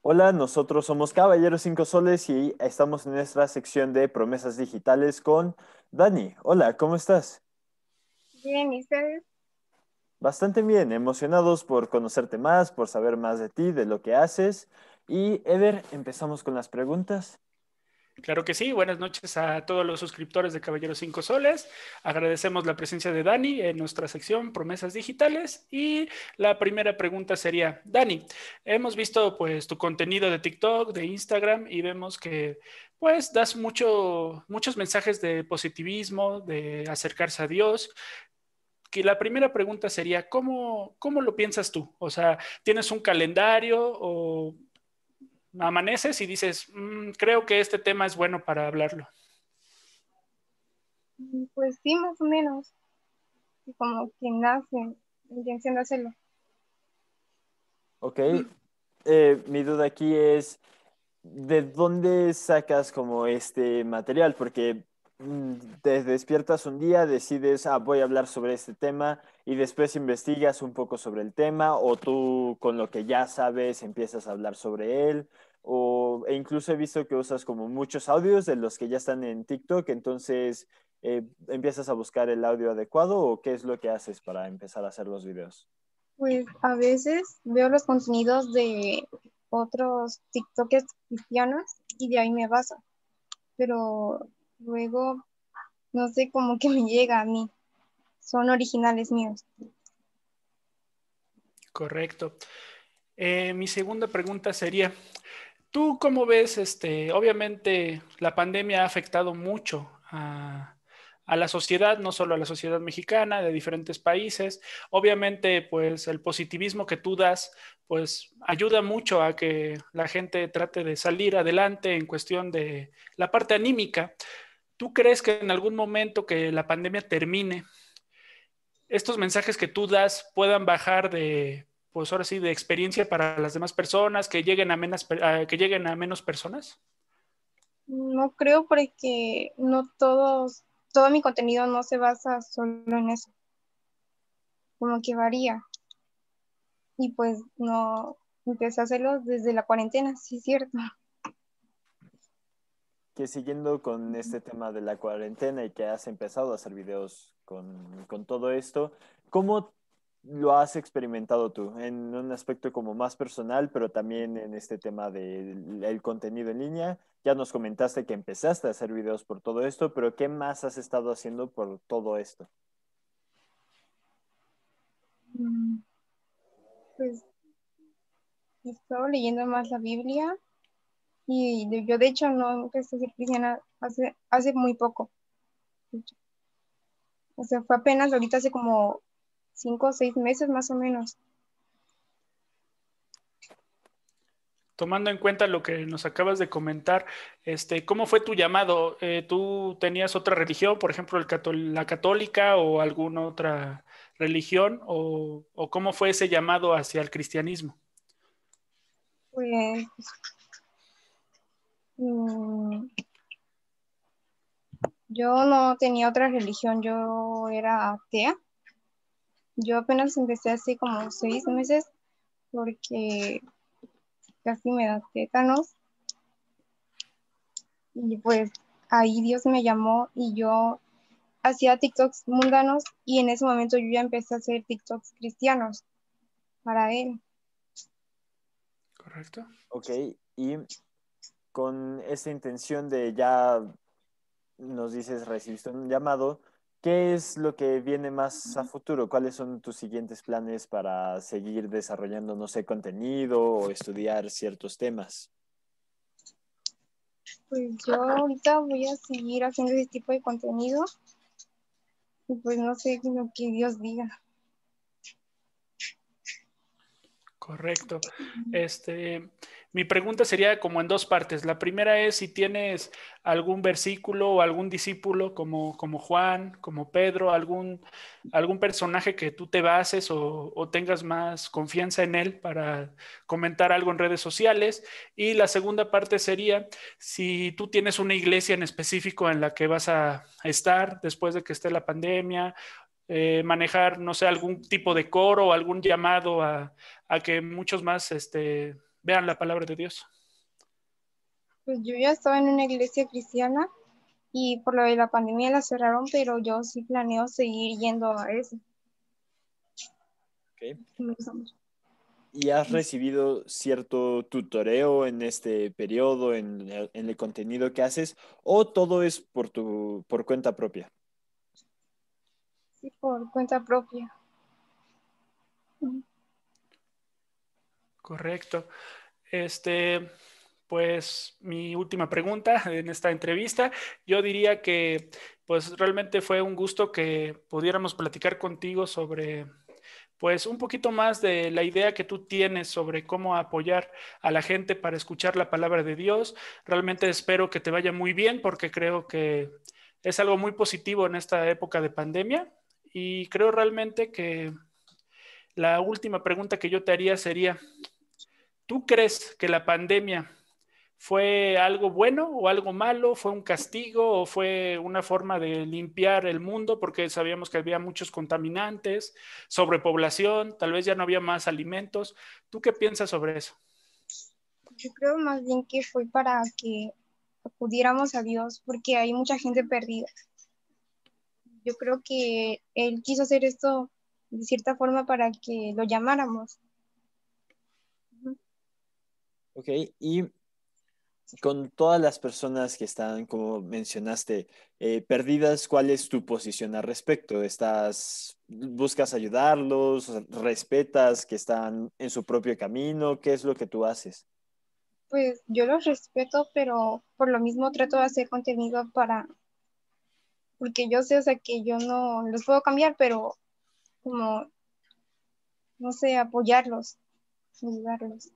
Hola, nosotros somos Caballeros Cinco Soles y estamos en nuestra sección de promesas digitales con Dani. Hola, ¿cómo estás? Bien, ¿y ustedes? Bastante bien, emocionados por conocerte más, por saber más de ti, de lo que haces. Y Eder, empezamos con las preguntas. Claro que sí, buenas noches a todos los suscriptores de Caballeros 5 Soles. Agradecemos la presencia de Dani en nuestra sección Promesas Digitales y la primera pregunta sería, Dani, hemos visto pues tu contenido de TikTok, de Instagram y vemos que pues das mucho, muchos mensajes de positivismo, de acercarse a Dios. Que la primera pregunta sería, ¿cómo, ¿cómo lo piensas tú? O sea, ¿tienes un calendario o amaneces y dices, mm, creo que este tema es bueno para hablarlo? Pues sí, más o menos. Como quien nace, intención hacerlo. Ok. Eh, mi duda aquí es, ¿de dónde sacas como este material? Porque te despiertas un día, decides, ah, voy a hablar sobre este tema y después investigas un poco sobre el tema o tú con lo que ya sabes empiezas a hablar sobre él o, e incluso he visto que usas como muchos audios de los que ya están en TikTok, entonces eh, empiezas a buscar el audio adecuado o qué es lo que haces para empezar a hacer los videos? Pues a veces veo los contenidos de otros TikTokers cristianos y de ahí me baso, pero luego no sé cómo que me llega a mí, son originales míos. Correcto. Eh, mi segunda pregunta sería, ¿Tú cómo ves, este, obviamente la pandemia ha afectado mucho a, la sociedad, no solo a la sociedad mexicana, de diferentes países. Obviamente, pues el positivismo que tú das, pues ayuda mucho a que la gente trate de salir adelante en cuestión de la parte anímica. ¿Tú crees que en algún momento que la pandemia termine, estos mensajes que tú das puedan bajar de pues ahora sí, de experiencia para las demás personas, que lleguen a menos, que lleguen a menos personas? No creo porque no todos, todo mi contenido no se basa solo en eso. Como que varía. Y pues no empecé a hacerlo desde la cuarentena, sí es cierto. Que siguiendo con este tema de la cuarentena y que has empezado a hacer videos con, con todo esto, ¿cómo lo has experimentado tú en un aspecto como más personal, pero también en este tema del contenido en línea? Ya nos comentaste que empezaste a hacer videos por todo esto, pero ¿qué más has estado haciendo por todo esto? Mm, pues he estado leyendo más la Biblia y yo de hecho no empecé a ser cristiana hace, hace muy poco. O sea, fue apenas ahorita hace como cinco o seis meses más o menos. Tomando en cuenta lo que nos acabas de comentar, este, ¿cómo fue tu llamado? Eh, ¿Tú tenías otra religión, por ejemplo, el la católica o alguna otra religión? O, cómo fue ese llamado hacia el cristianismo? Pues yo no tenía otra religión, yo era atea. Yo apenas empecé hace como seis meses porque casi me da tétanos. Y pues ahí Dios me llamó y yo hacía TikToks mundanos y en ese momento yo ya empecé a hacer TikToks cristianos para él. Correcto. Ok, y con esa intención de ya nos dices, recibiste un llamado, ¿Qué es lo que viene más a futuro? ¿Cuáles son tus siguientes planes para seguir desarrollando, no sé, contenido o estudiar ciertos temas? Pues yo ahorita voy a seguir haciendo ese tipo de contenido y pues no sé lo que Dios diga. Correcto. Este, mi pregunta sería como en dos partes. La primera es si tienes algún versículo o algún discípulo como, como Juan, como Pedro, algún, algún personaje que tú te bases o, tengas más confianza en él para comentar algo en redes sociales. Y la segunda parte sería si tú tienes una iglesia en específico en la que vas a estar después de que esté la pandemia eh, manejar, no sé, algún tipo de coro algún llamado a, a, que muchos más este, vean la palabra de Dios? Pues yo ya estaba en una iglesia cristiana y por lo de la pandemia la cerraron, pero yo sí planeo seguir yendo a eso. Okay. ¿Y has recibido cierto tutoreo en este periodo, en el, en el, contenido que haces, o todo es por tu por cuenta propia? Sí, por cuenta propia. Correcto. Este, pues mi última pregunta en esta entrevista, yo diría que pues realmente fue un gusto que pudiéramos platicar contigo sobre pues un poquito más de la idea que tú tienes sobre cómo apoyar a la gente para escuchar la palabra de Dios. Realmente espero que te vaya muy bien porque creo que es algo muy positivo en esta época de pandemia y creo realmente que la última pregunta que yo te haría sería, ¿Tú crees que la pandemia fue algo bueno o algo malo? ¿Fue un castigo o fue una forma de limpiar el mundo? Porque sabíamos que había muchos contaminantes, sobrepoblación, tal vez ya no había más alimentos. ¿Tú qué piensas sobre eso? Yo creo más bien que fue para que acudiéramos a Dios porque hay mucha gente perdida. Yo creo que Él quiso hacer esto de cierta forma para que lo llamáramos Ok, y con todas las personas que están, como mencionaste, eh, perdidas, ¿cuál es tu posición al respecto? ¿Estás, buscas ayudarlos, respetas que están en su propio camino? ¿Qué es lo que tú haces? Pues yo los respeto, pero por lo mismo trato de hacer contenido para, porque yo sé, o sea, que yo no los puedo cambiar, pero como, no sé, apoyarlos, ayudarlos.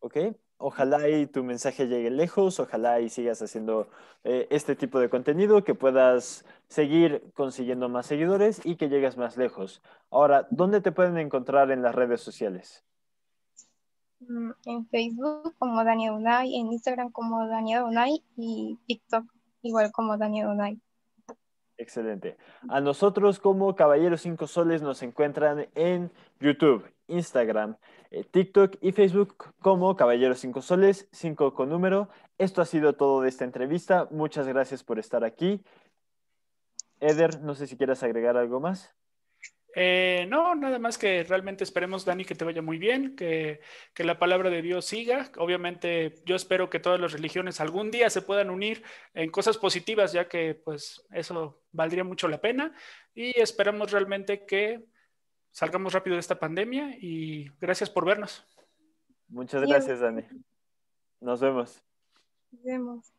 ¿Ok? Ojalá y tu mensaje llegue lejos, ojalá y sigas haciendo eh, este tipo de contenido, que puedas seguir consiguiendo más seguidores y que llegues más lejos. Ahora, ¿dónde te pueden encontrar en las redes sociales? Mm, en Facebook como Daniel Unai, en Instagram como Daniel Unai y TikTok igual como Daniel Unai. Excelente. A nosotros como Caballeros 5 Soles nos encuentran en YouTube, Instagram, eh, TikTok y Facebook como Caballeros 5 Soles, 5 con número. Esto ha sido todo de esta entrevista. Muchas gracias por estar aquí. Eder, no sé si quieres agregar algo más. Eh, no, nada más que realmente esperemos, Dani, que te vaya muy bien, que, que, la palabra de Dios siga. Obviamente, yo espero que todas las religiones algún día se puedan unir en cosas positivas, ya que pues eso valdría mucho la pena. Y esperamos realmente que salgamos rápido de esta pandemia y gracias por vernos. Muchas gracias, Dani. Nos vemos. Nos vemos.